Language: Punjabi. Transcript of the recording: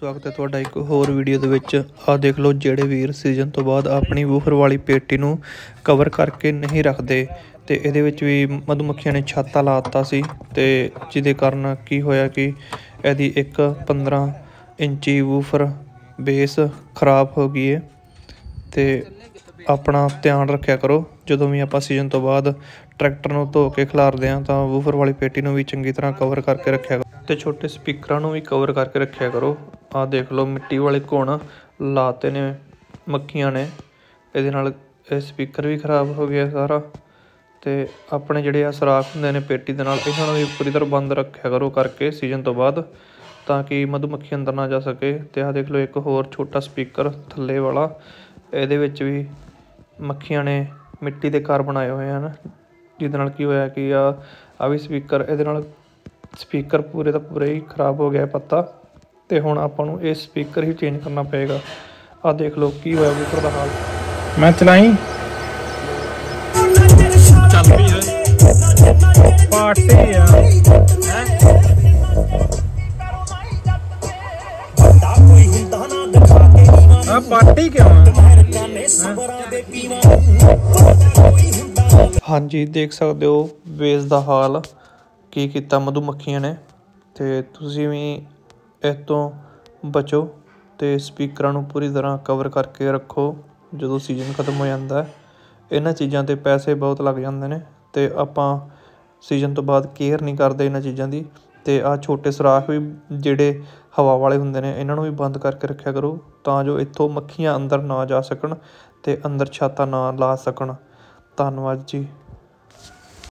ਸਵਾਗਤ ਹੈ ਤੁਹਾਡਾ ਇੱਕ ਹੋਰ ਵੀਡੀਓ ਦੇ ਵਿੱਚ। ਆਹ ਦੇਖ ਲਓ ਜਿਹੜੇ ਵੀਰ ਸੀਜ਼ਨ ਤੋਂ ਬਾਅਦ ਆਪਣੀ ਵੂਫਰ ਵਾਲੀ ਪੇਟੀ ਨੂੰ ਕਵਰ ਕਰਕੇ ਨਹੀਂ ਰੱਖਦੇ। ਤੇ ਇਹਦੇ ਵਿੱਚ ਵੀ ਮਧੂਮੱਖੀਆਂ ਨੇ ਛਾਤਾ ਲਾਤਾ ਸੀ। ਤੇ ਜਿਹਦੇ ਕਾਰਨ ਕੀ ਹੋਇਆ ਕਿ ਇਹਦੀ ਇੱਕ 15 ਇੰਚੀ ਵੂਫਰ ਬੇਸ ਖਰਾਬ ਹੋ ਗਈ ਹੈ। ਤੇ ਆਪਣਾ ਧਿਆਨ ਰੱਖਿਆ ਕਰੋ, ਜਦੋਂ ਵੀ ਆਪਾਂ ਸੀਜ਼ਨ ਤੋਂ ਬਾਅਦ ਟਰੈਕਟਰ ਨੂੰ ਧੋ ਕੇ ਖਿਲਾਰਦੇ ਹਾਂ ਤਾਂ ਵੂਫਰ ਵਾਲੀ ਪੇਟੀ ਨੂੰ ਵੀ ਚੰਗੀ ਤਰ੍ਹਾਂ ਕਵਰ ਕਰਕੇ ਰੱਖਿਆ ਕਰੋ। ਤੇ ਛੋਟੇ ਸਪੀਕਰਾਂ ਨੂੰ ਵੀ ਕਵਰ ਕਰਕੇ ਰੱਖਿਆ ਕਰੋ। ਆਹ ਦੇਖ ਲਓ, ਮਿੱਟੀ ਵਾਲੇ ਘੁਣ ਲਾਤੇ ਨੇ ਮੱਖੀਆਂ ਨੇ। ਇਹਦੇ ਨਾਲ ਇਹ ਸਪੀਕਰ ਵੀ ਖਰਾਬ ਹੋ ਗਿਆ ਸਾਰਾ। ਤੇ ਆਪਣੇ ਜਿਹੜੇ ਆ ਸਰਾਖ ਹੁੰਦੇ ਨੇ ਪੇਟੀ ਦੇ ਨਾਲ, ਇਹਨਾਂ ਨੂੰ ਵੀ ਪੂਰੀ ਤਰ੍ਹਾਂ ਬੰਦ ਰੱਖਿਆ ਕਰੋ ਕਰਕੇ ਸੀਜ਼ਨ ਤੋਂ ਬਾਅਦ, ਤਾਂ ਕਿ ਮਧੂਮੱਖੀ ਅੰਦਰ ਨਾ ਜਾ ਸਕੇ। ਤੇ ਆਹ ਦੇਖ ਲਓ, ਇੱਕ ਹੋਰ ਛੋਟਾ ਸਪੀਕਰ ਥੱਲੇ ਵਾਲਾ, ਇਹਦੇ ਵਿੱਚ ਵੀ ਮੱਖੀਆਂ ਨੇ ਮਿੱਟੀ ਦੇ ਘਰ ਬਣਾਏ ਹੋਏ ਹਨ। ਜਿਹਦੇ ਨਾਲ ਕੀ ਹੋਇਆ ਕਿ ਆ ਆ ਵੀ ਸਪੀਕਰ ਇਹਦੇ ਨਾਲ ਸਪੀਕਰ ਪੂਰੇ ਦਾ ਪੂਰਾ ਹੀ ਖਰਾਬ ਹੋ ਗਿਆ ਪੱਤਾ ਤੇ ਹੁਣ ਆਪਾਂ ਨੂੰ ਇਹ ਸਪੀਕਰ ਹੀ ਚੇਂਜ ਕਰਨਾ ਪਏਗਾ। ਆ ਦੇਖ ਲਓ ਕੀ ਹੋਇਆ ਬੂਫਰ ਦਾ ਹਾਲ। ਮੈਂ ਚਲਾਈ। ਚੱਲ ਪਈ ਹੈ ਪਾਰਟੀ ਆ। ਆ ਪਾਰਟੀ ਕਿਉਂ ਆ? ਹਾਂਜੀ ਦੇਖ ਸਕਦੇ ਹੋ ਵੇਸ ਦਾ ਹਾਲ। ਕੀ ਕੀਤਾ ਮਧੂਮੱਖੀਆਂ ਨੇ? ਅਤੇ ਤੁਸੀਂ ਵੀ ਇਸ ਤੋਂ ਬਚੋ ਅਤੇ ਸਪੀਕਰਾਂ ਨੂੰ ਪੂਰੀ ਤਰ੍ਹਾਂ ਕਵਰ ਕਰਕੇ ਰੱਖੋ ਜਦੋਂ ਸੀਜ਼ਨ ਖਤਮ ਹੋ ਜਾਂਦਾ ਇਹਨਾਂ ਚੀਜ਼ਾਂ ਤੇ ਪੈਸੇ ਬਹੁਤ ਲੱਗ ਜਾਂਦੇ ਨੇ ਅਤੇ ਆਪਾਂ ਸੀਜ਼ਨ ਤੋਂ ਬਾਅਦ ਕੇਅਰ ਨਹੀਂ ਕਰਦੇ ਇਹਨਾਂ ਚੀਜ਼ਾਂ ਦੀ। ਅਤੇ ਆਹ ਛੋਟੇ ਸੁਰਾਖ ਵੀ ਜਿਹੜੇ ਹਵਾ ਵਾਲੇ ਹੁੰਦੇ ਨੇ, ਇਹਨਾਂ ਨੂੰ ਵੀ ਬੰਦ ਕਰਕੇ ਰੱਖਿਆ ਕਰੋ ਤਾਂ ਜੋ ਇੱਥੋਂ ਮੱਖੀਆਂ ਅੰਦਰ ਨਾ ਜਾ ਸਕਣ ਅਤੇ ਅੰਦਰ ਛਾਤਾ ਨਾ ਲਾ ਸਕਣ। ਧੰਨਵਾਦ ਜੀ।